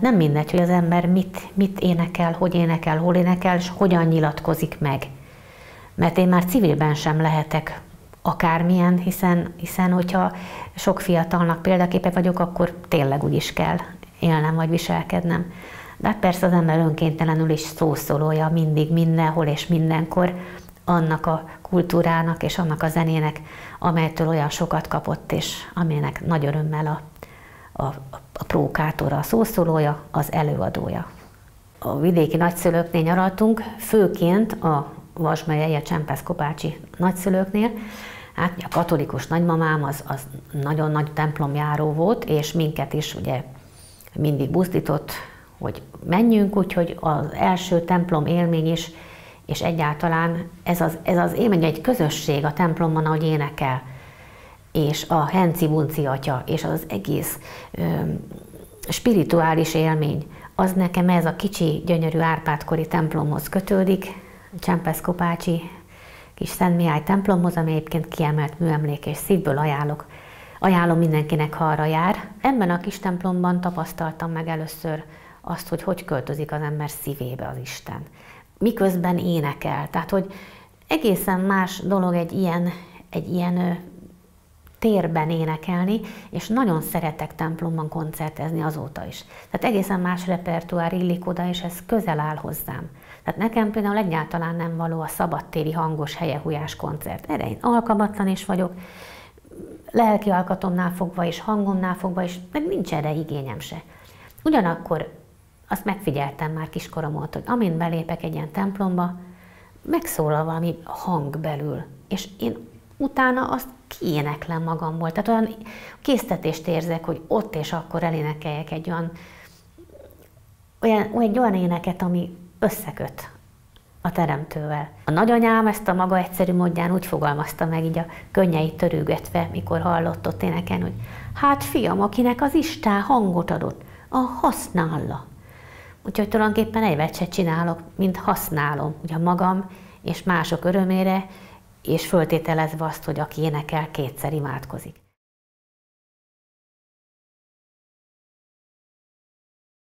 Nem mindegy, hogy az ember mit, mit énekel, hogy énekel, hol énekel, és hogyan nyilatkozik meg. Mert én már civilben sem lehetek akármilyen, hiszen, hiszen hogyha sok fiatalnak példaképe vagyok, akkor tényleg úgy is kell élnem vagy viselkednem. De hát persze az ember önkéntelenül is szószólója mindig, mindenhol és mindenkor annak a kultúrának és annak a zenének, amelytől olyan sokat kapott, és aminek nagy örömmel a, a, a prókátora, a szószólója, az előadója. A vidéki nagyszülőknél nyaraltunk, főként a Vasmegye Csempesz Kopácsi nagyszülőknél, Hát a katolikus nagymamám az, az nagyon nagy templomjáró volt, és minket is ugye mindig buzdított, hogy menjünk, úgyhogy az első templom élmény is, és egyáltalán ez az, ez az élmény egy közösség a templomban, ahogy énekel, és a Henci Bunci atya, és az egész ö, spirituális élmény, az nekem ez a kicsi, gyönyörű Árpádkori templomhoz kötődik, Csempesz Kopácsi kis Szent Mihály templomhoz, ami egyébként kiemelt műemlék, és szívből ajánlok. Ajánlom mindenkinek, ha arra jár. Ebben a kis templomban tapasztaltam meg először azt, hogy hogy költözik az ember szívébe az Isten. Miközben énekel. Tehát, hogy egészen más dolog egy ilyen, egy ilyen térben énekelni, és nagyon szeretek templomban koncertezni azóta is. Tehát egészen más repertoár illik oda, és ez közel áll hozzám. Tehát nekem például egyáltalán nem való a szabadtéri hangos helyehújás koncert. Erre én alkalmatlan is vagyok, lelki alkatomnál fogva és hangomnál fogva is, meg nincs erre igényem se. Ugyanakkor azt megfigyeltem már kiskorom óta, hogy amint belépek egy ilyen templomba, megszólal valami hang belül, és én utána azt kiéneklem magamból. Tehát olyan késztetést érzek, hogy ott és akkor elénekeljek egy olyan, olyan, egy olyan éneket, ami összeköt a teremtővel. A nagyanyám ezt a maga egyszerű módján úgy fogalmazta meg, így a könnyeit törőgetve, mikor hallott ott éneken, hogy hát fiam, akinek az Isten hangot adott, a használja. Úgyhogy tulajdonképpen egy se csinálok, mint használom, ugye magam és mások örömére, és föltételezve azt, hogy aki énekel, kétszer imádkozik.